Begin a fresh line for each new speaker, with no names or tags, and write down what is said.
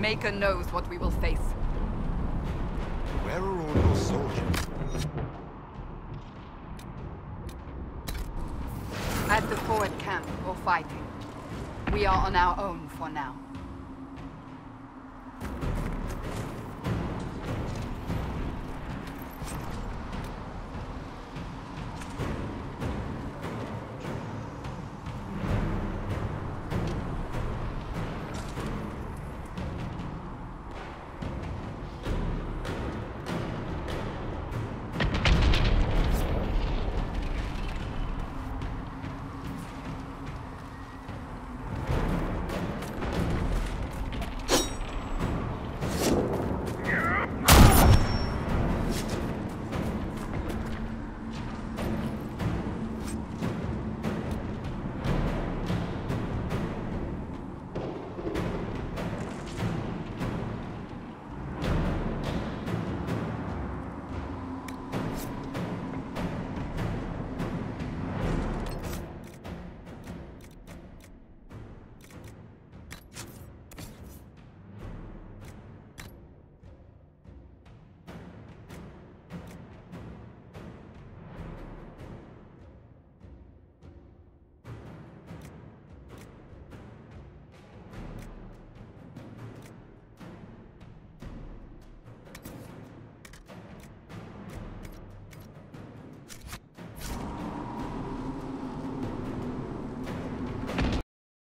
Maker knows what we will face.
Where are all your soldiers?
At the forward camp or fighting. We are on our own for now.